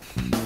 Bye.